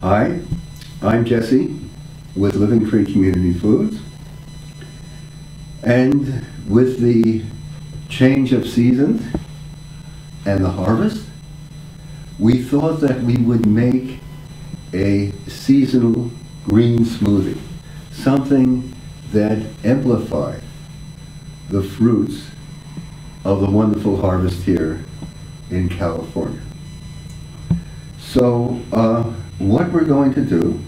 Hi, I'm Jesse with Living Tree Community Foods. And with the change of seasons and the harvest, we thought that we would make a seasonal green smoothie, something that amplified the fruits of the wonderful harvest here in California. So uh, what we're going to do,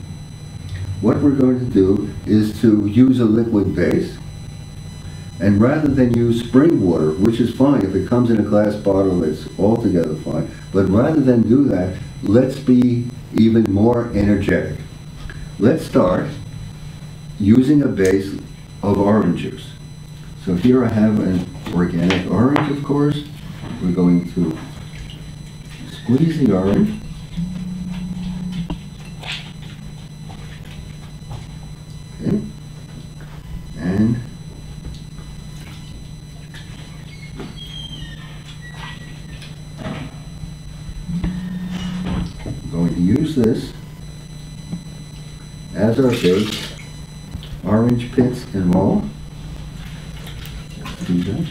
what we're going to do is to use a liquid base, and rather than use spring water, which is fine, if it comes in a glass bottle, it's altogether fine, but rather than do that, let's be even more energetic. Let's start using a base of orange juice. So here I have an organic orange, of course. We're going to squeeze the orange. Okay. And I'm going to use this as our base, orange pits and all. Let's do that.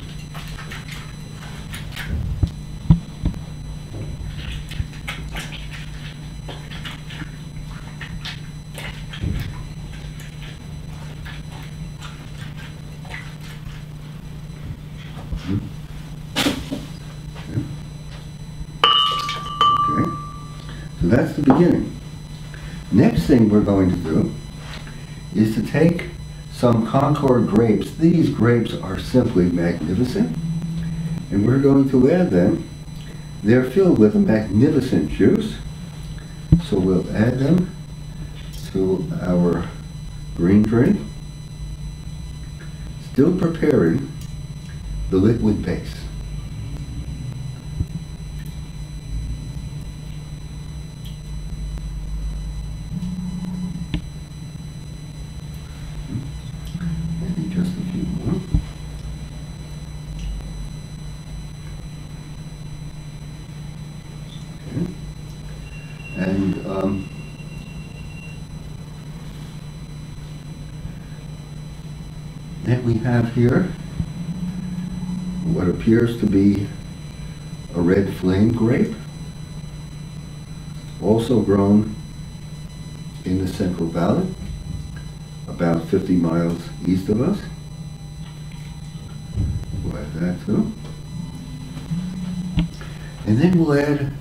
Okay, so that's the beginning. Next thing we're going to do is to take some Concord grapes. These grapes are simply magnificent. And we're going to add them. They're filled with a magnificent juice. So we'll add them to our green drink. Still preparing the liquid base. Maybe just a few more. Okay. And um, then we have here what appears to be a red flame grape, also grown in the Central Valley about 50 miles east of us. We'll that too. And then we'll add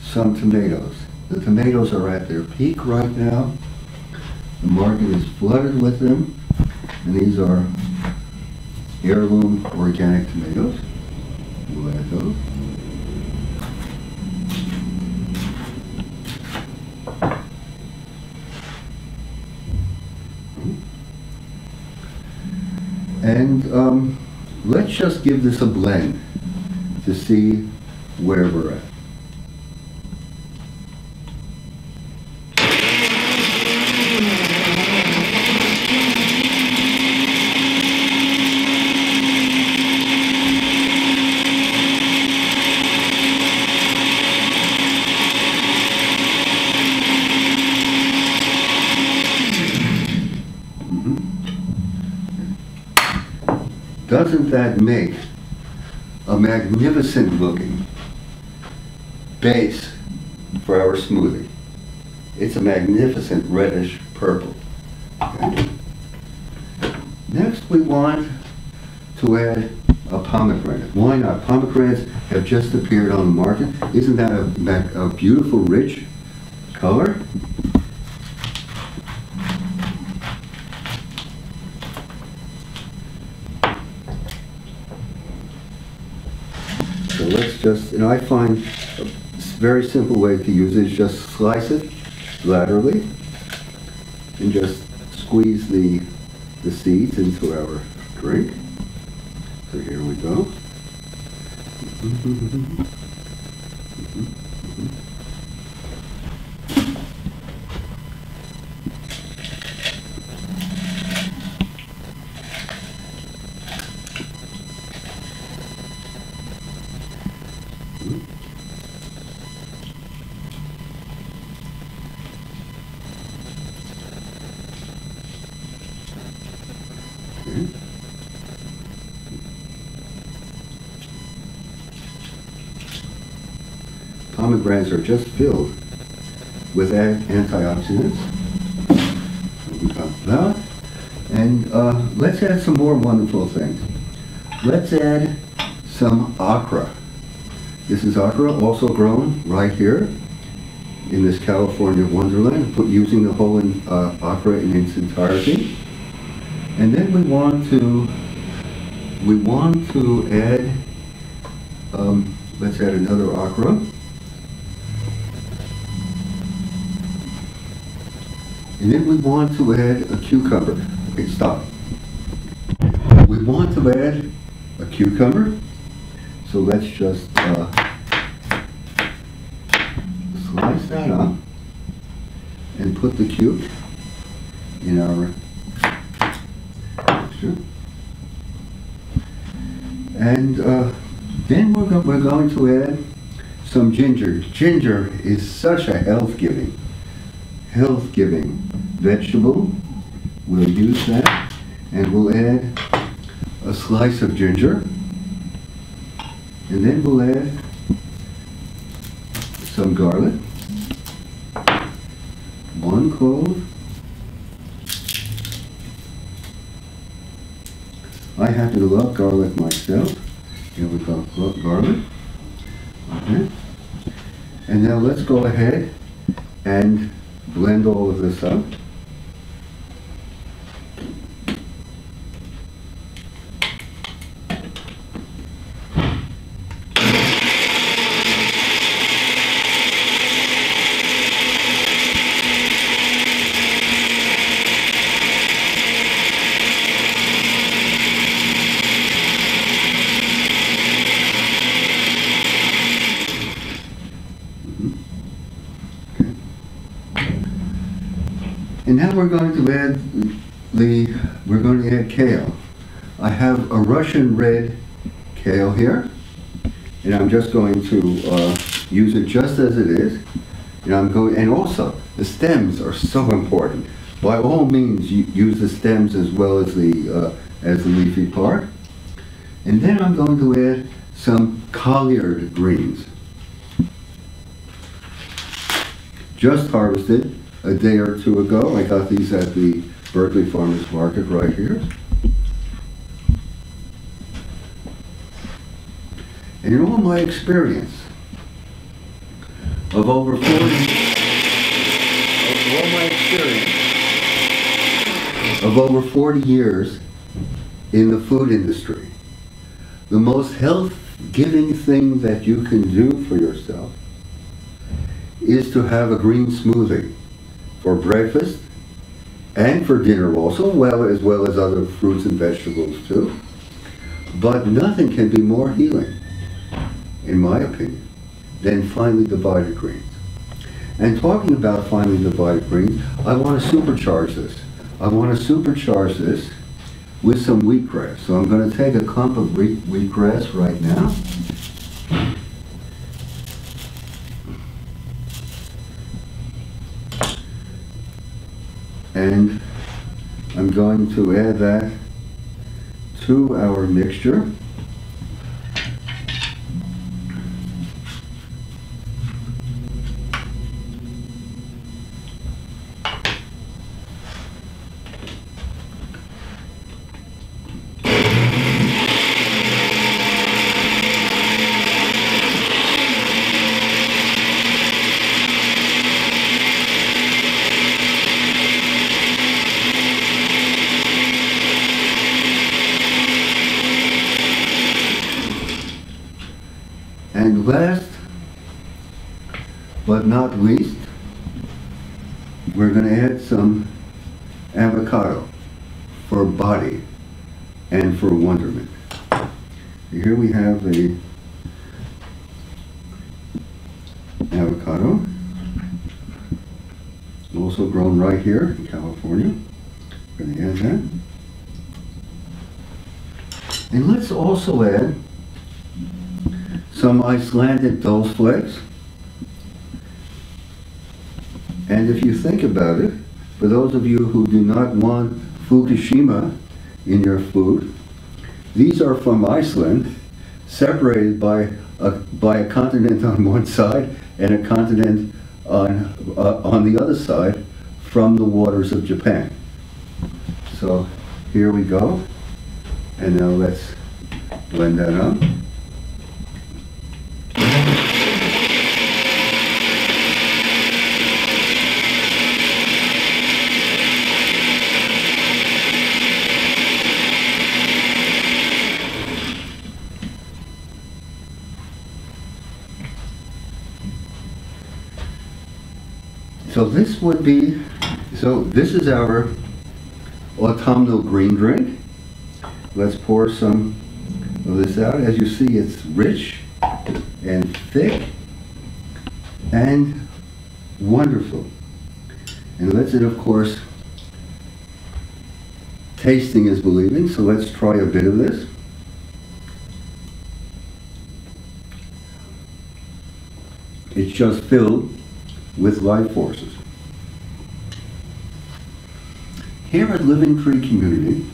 some tomatoes. The tomatoes are at their peak right now. The market is flooded with them. And these are heirloom organic tomatoes. We'll add those. And um, let's just give this a blend to see where we're at. Doesn't that make a magnificent looking base for our smoothie? It's a magnificent reddish purple. Okay. Next, we want to add a pomegranate. Why not? Pomegranates have just appeared on the market. Isn't that a, a beautiful, rich color? So let's just, and I find a very simple way to use it is just slice it laterally and just squeeze the, the seeds into our drink. So here we go. Mm-hmm. Mm-hmm. Mm-hmm. Pomegranates are just filled with an- antioxidants. We. And uh, let's add some more wonderful things. Let's add some okra. This is okra, also grown right here in this California wonderland, put using the whole uh, okra in its entirety. And then we want to we want to add um, let's add another okra. And then we want to add a cucumber. Okay, stop. We want to add a cucumber. So let's just uh, slice that up and put the cube in our mixture. And uh, then we're, go- we're going to add some ginger. Ginger is such a health-giving, health-giving vegetable. We'll use that, and we'll add a slice of ginger. And then we'll add some garlic, one clove. I happen to love garlic myself. Here we go, garlic. Okay. And now let's go ahead and blend all of this up. And now we're going to add the, we're going to add kale. I have a Russian red kale here, and I'm just going to uh, use it just as it is. And I'm going, and also, the stems are so important. By all means, use the stems as well as the, uh, as the leafy part. And then I'm going to add some collard greens. Just harvested a day or two ago. I got these at the Berkeley Farmers Market right here. And in all my experience of over 40, of all my experience of over 40 years in the food industry, the most health-giving thing that you can do for yourself is to have a green smoothie for breakfast and for dinner also, well as well as other fruits and vegetables too. But nothing can be more healing, in my opinion, than finely divided greens. And talking about finely divided greens, I want to supercharge this. I want to supercharge this with some wheatgrass. So I'm going to take a clump of wheat, wheatgrass right now. And I'm going to add that to our mixture. But not least, we're going to add some avocado for body and for wonderment. Here we have a avocado, also grown right here in California. We're Going to add that. And let's also add some Icelandic dulse flakes. And if you think about it, for those of you who do not want Fukushima in your food, these are from Iceland, separated by a, by a continent on one side and a continent on, uh, on the other side from the waters of Japan. So here we go. And now let's blend that up. So this would be, so this is our autumnal green drink. Let's pour some of this out. As you see, it's rich and thick and wonderful. And let's it, of course, tasting is believing, so let's try a bit of this. It's just filled with life forces. Here at Living Tree Community,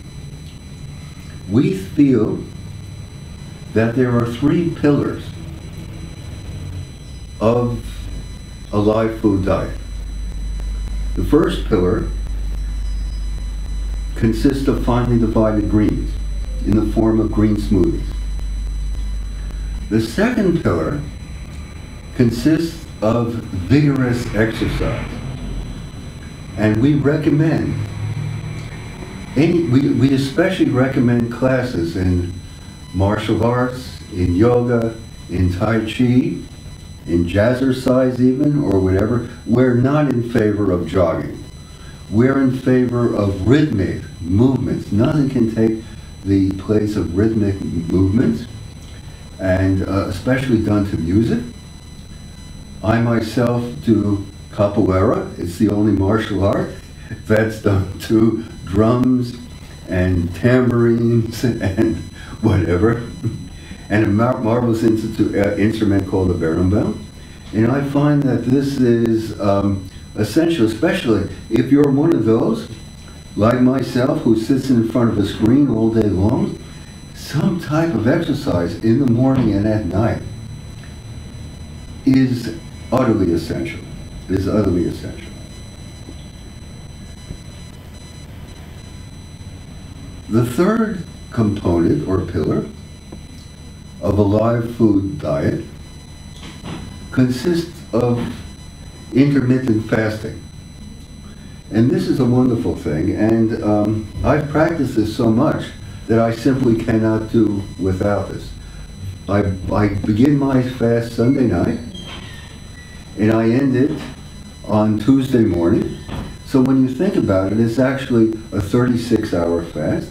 we feel that there are three pillars of a live food diet. The first pillar consists of finely divided greens in the form of green smoothies. The second pillar consists of vigorous exercise. And we recommend, any, we, we especially recommend classes in martial arts, in yoga, in Tai Chi, in jazzercise even, or whatever. We're not in favor of jogging. We're in favor of rhythmic movements. Nothing can take the place of rhythmic movements, and uh, especially done to music. I myself do capoeira. It's the only martial art that's done to drums and tambourines and whatever, and a mar marvelous uh, instrument called the berimbau. And I find that this is um, essential, especially if you're one of those, like myself, who sits in front of a screen all day long, some type of exercise in the morning and at night is utterly essential. It is utterly essential. The third component or pillar of a live food diet consists of intermittent fasting. And this is a wonderful thing, and um, I've practiced this so much that I simply cannot do without this. I, I begin my fast Sunday night, and I end it on Tuesday morning. So when you think about it, it's actually a 36-hour fast,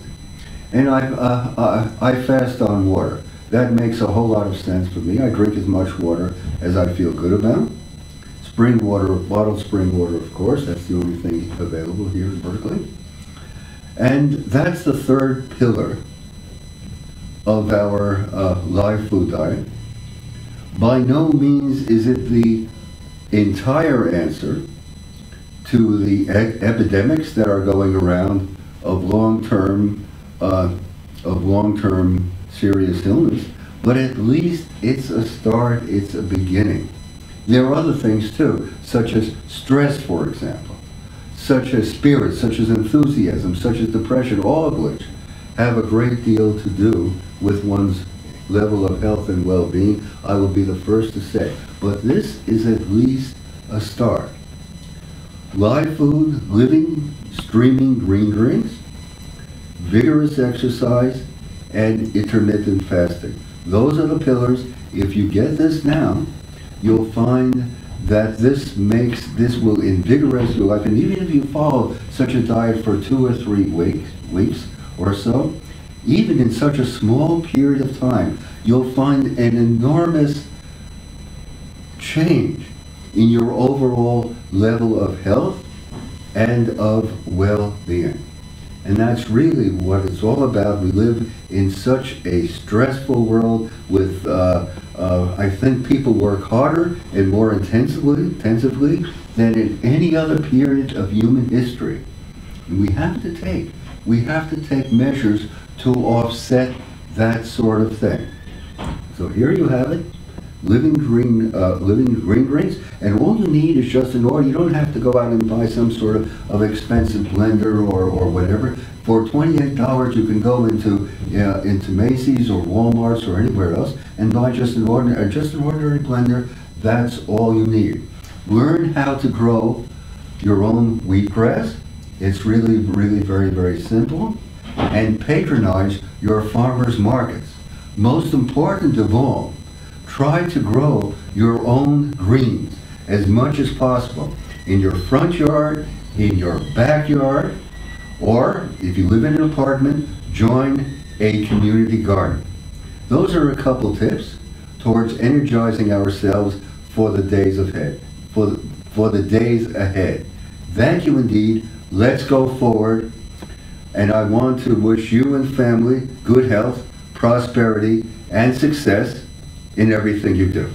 and I, uh, uh, I fast on water. That makes a whole lot of sense for me. I drink as much water as I feel good about. Spring water, bottled spring water, of course. That's the only thing available here in Berkeley. And that's the third pillar of our uh, live food diet. By no means is it the entire answer to the e epidemics that are going around of long-term uh, of long-term serious illness, but at least it's a start, it's a beginning. There are other things too, such as stress, for example, such as spirit, such as enthusiasm, such as depression, all of which have a great deal to do with one's level of health and well-being, I will be the first to say. But this is at least a start. Live food, living, streaming green drinks, vigorous exercise, and intermittent fasting. Those are the pillars. If you get this now, you'll find that this makes, this will invigorate your life. And even if you follow such a diet for two or three weeks, weeks or so, even in such a small period of time, you'll find an enormous change in your overall level of health and of well-being. And that's really what it's all about. We live in such a stressful world with, uh, uh, I think people work harder and more intensively, intensively than in any other period of human history. And we have to take, we have to take measures to offset that sort of thing. So here you have it. living green, uh, living green greens, and all you need is just an order. You don't have to go out and buy some sort of, of expensive blender or, or whatever. For twenty-eight dollars, you can go into, uh, into Macy's or Walmart's or anywhere else and buy just an ordinary, just an ordinary blender. That's all you need. Learn how to grow your own wheatgrass. It's really, really very, very simple. And patronize your farmers markets. Most important of all, try to grow your own greens as much as possible in your front yard, in your backyard, or if you live in an apartment, join a community garden. Those are a couple tips towards energizing ourselves for the days ahead. For the, for the days ahead. Thank you indeed. Let's go forward. And I want to wish you and family good health, prosperity, and success in everything you do.